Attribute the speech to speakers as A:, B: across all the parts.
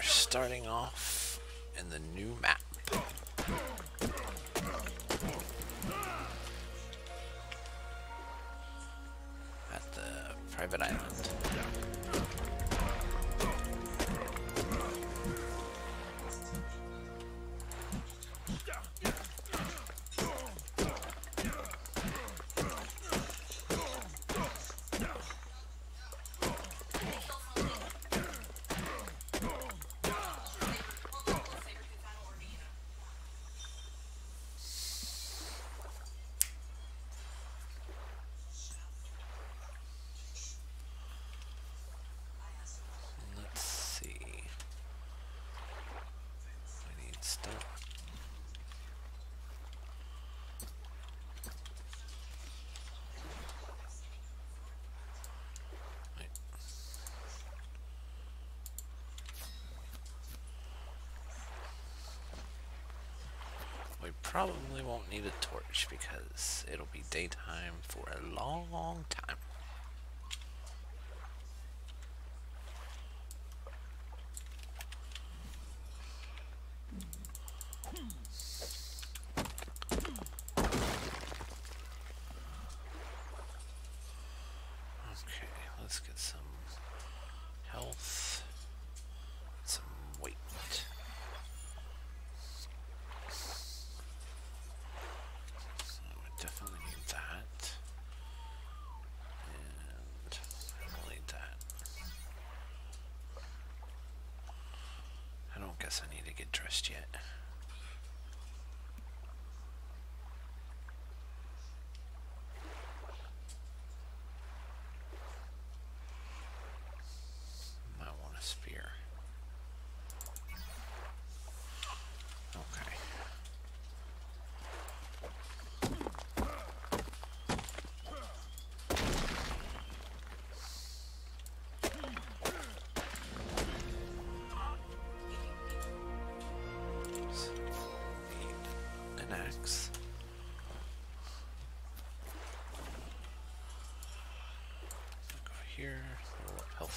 A: are starting off in the new map. At the private island. Probably won't need a torch because it'll be daytime for a long long time. Okay, let's get some health, some weight. So I definitely need that. And I need that. I don't guess Dressed yet.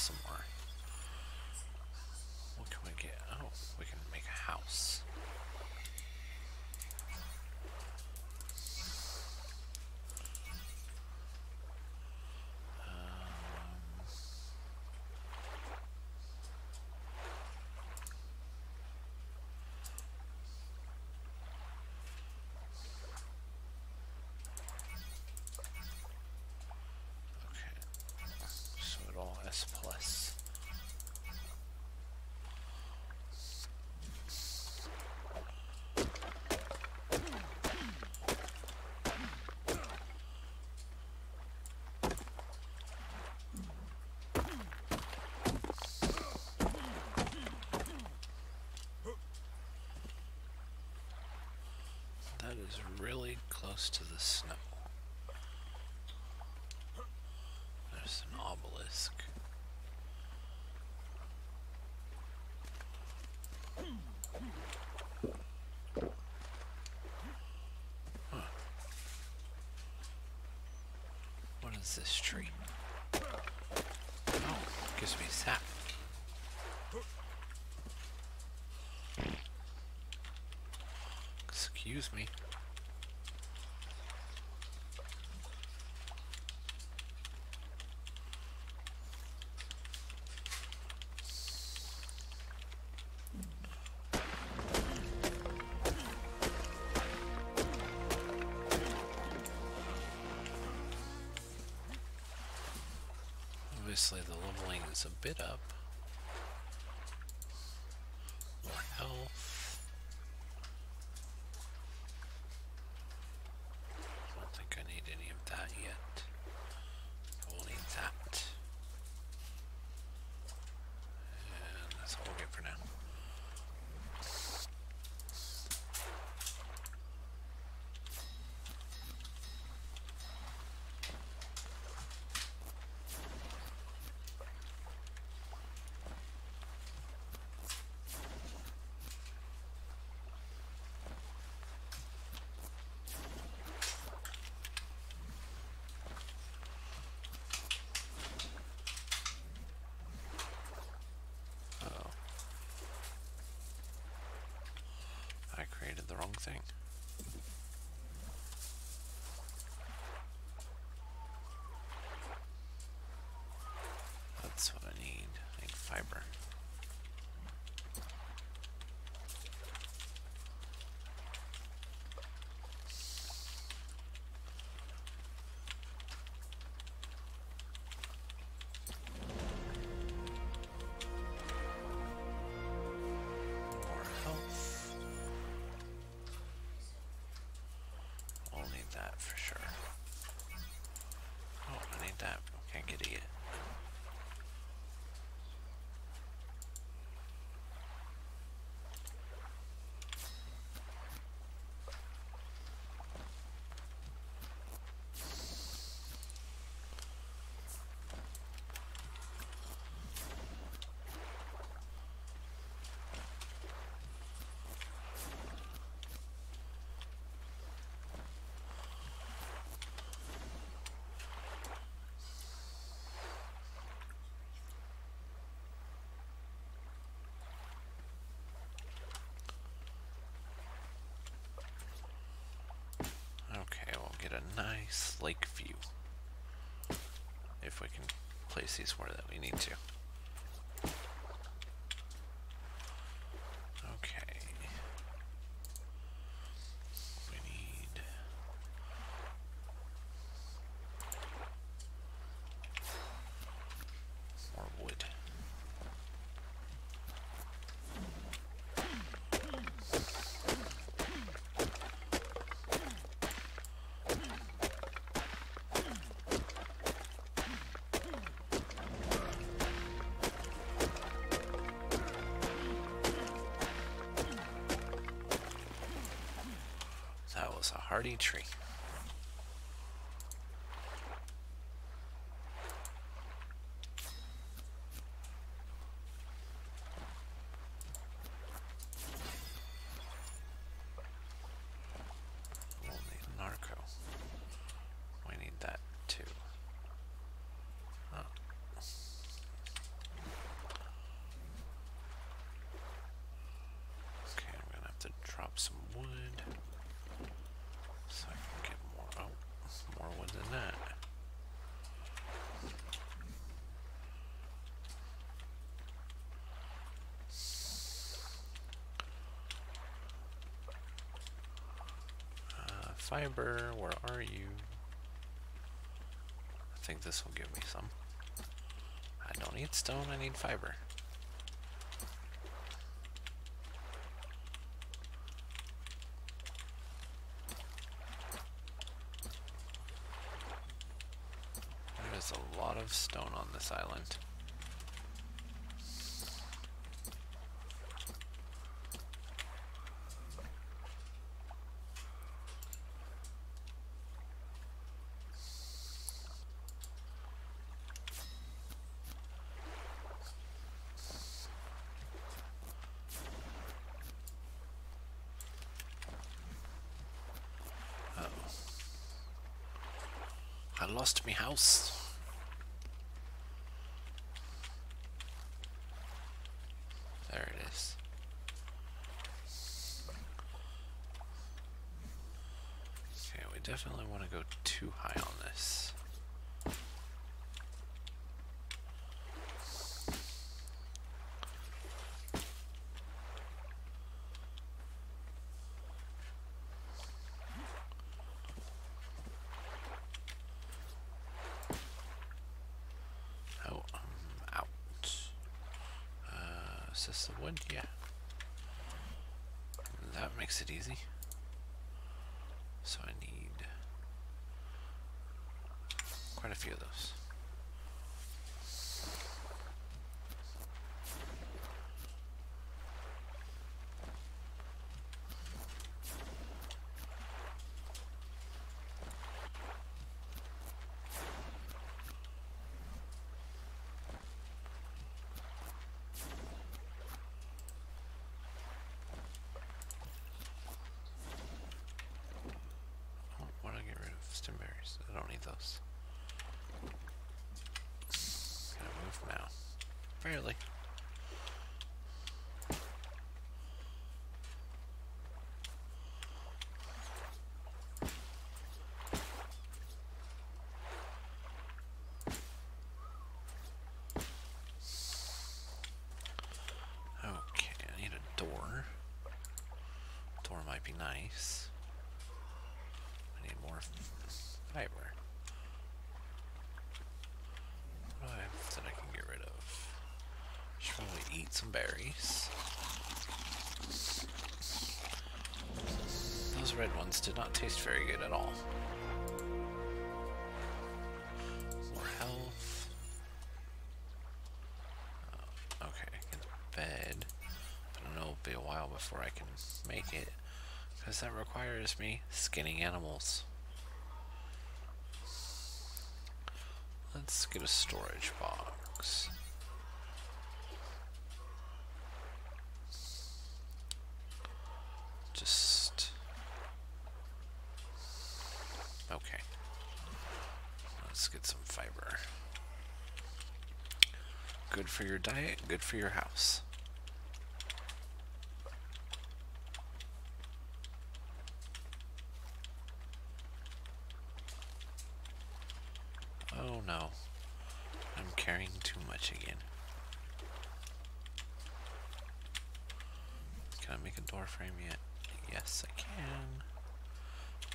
A: Some more. What can we get? Oh, we can make a house. Um, okay. So it all S plus. That is really close to the snow. There's an obelisk. Huh. What is this tree? Oh, gives me sap. Excuse me. Obviously, the leveling is a bit up. thing. That's what I need. I need fiber. For sure. Oh, I need that. Can't get it. Okay, we'll get a nice lake view. If we can place these where that we need to. Hardy tree. We'll need narco. We need that too. Okay, I'm gonna have to drop some wood. So I can get more oh more wood than that. Uh, fiber, where are you? I think this will give me some. I don't need stone, I need fiber. There's a lot of stone on this island. Uh oh. Lost my house. There it is. Okay, we definitely want to go too high on this. Oh, I'm out. Uh, is this the wood? Yeah. That makes it easy. So I need quite a few of those. apparently. Okay, I need a door. Door might be nice. Berries. Those red ones did not taste very good at all. More health. Oh, okay, get bed. I don't know, it'll be a while before I can make it. Because that requires me skinning animals. Let's get a storage box. Just... Okay. Let's get some fiber. Good for your diet, good for your house. Oh no. I'm carrying too much again. Can I make a door frame yet? Yes, I can.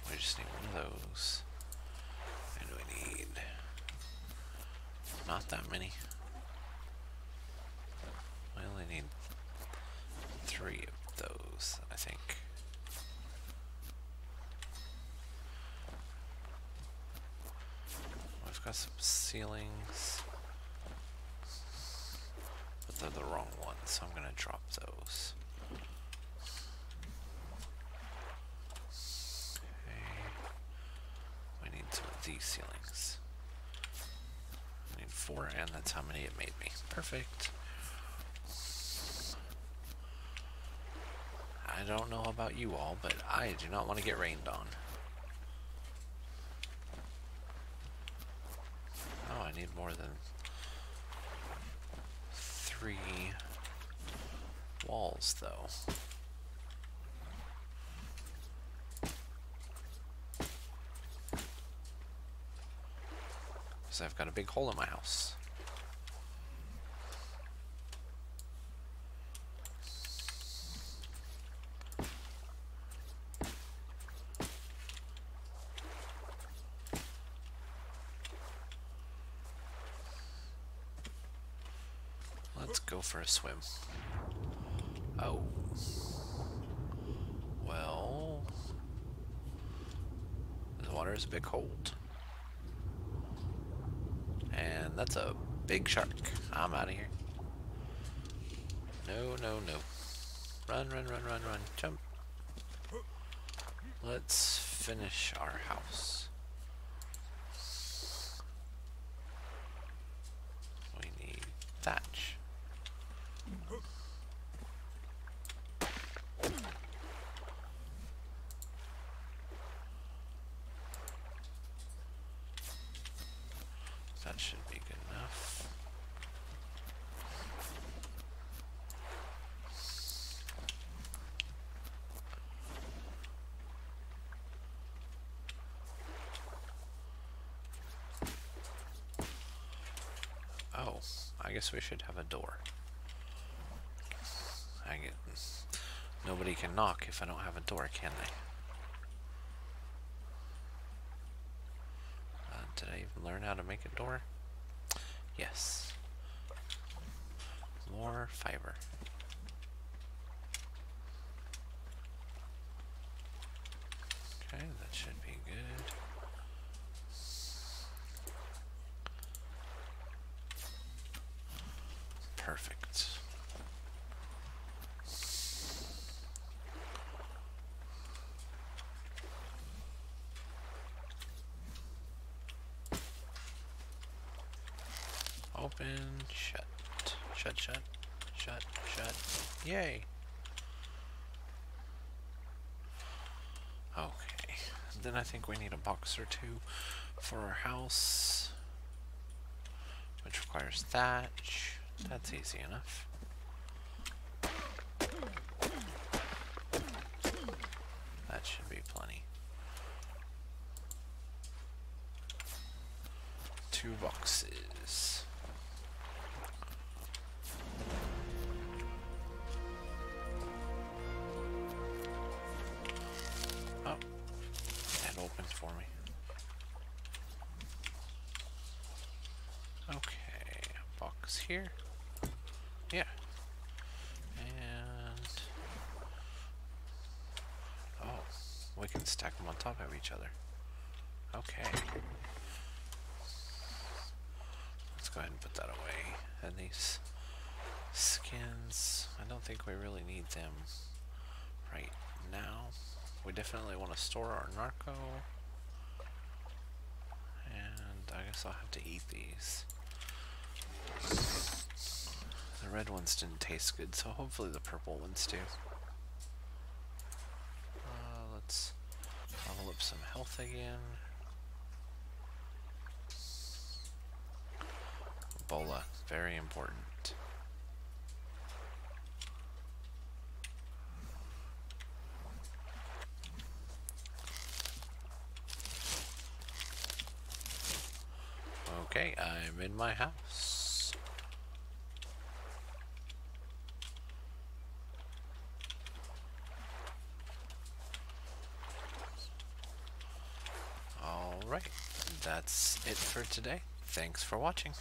A: We just need one of those. Need not that many. I only need three of those, I think. Oh, I've got some ceilings, but they're the wrong ones, so I'm gonna drop those. Okay. We need some of these ceilings. I need four, and that's how many it made me. Perfect. I don't know about you all, but I do not want to get rained on. Oh, I need more than three walls, though. Because I've got a big hole in my house. Let's go for a swim. Oh. Well. The water is a bit cold. That's a big shark. I'm out of here. No, no, no. Run, run, run, run, run. Jump. Let's finish our house. We need thatch. That should be good enough. Oh, I guess we should have a door. I get nobody can knock if I don't have a door, can they? Uh, did I even learn how to make a door? Yes. More fiber. Okay, that should be good. Perfect. Open, shut, shut, shut, shut, shut. Yay. Okay, then I think we need a box or two for our house, which requires thatch. That's easy enough. That should be plenty. Two boxes. Here? Yeah. And... Oh, we can stack them on top of each other. Okay. Let's go ahead and put that away. And these skins, I don't think we really need them right now. We definitely want to store our narco. And I guess I'll have to eat these. The red ones didn't taste good, so hopefully the purple ones do. Uh, let's level up some health again. Ebola, very important. Okay, I'm in my house. Alright, that's it for today. Thanks for watching.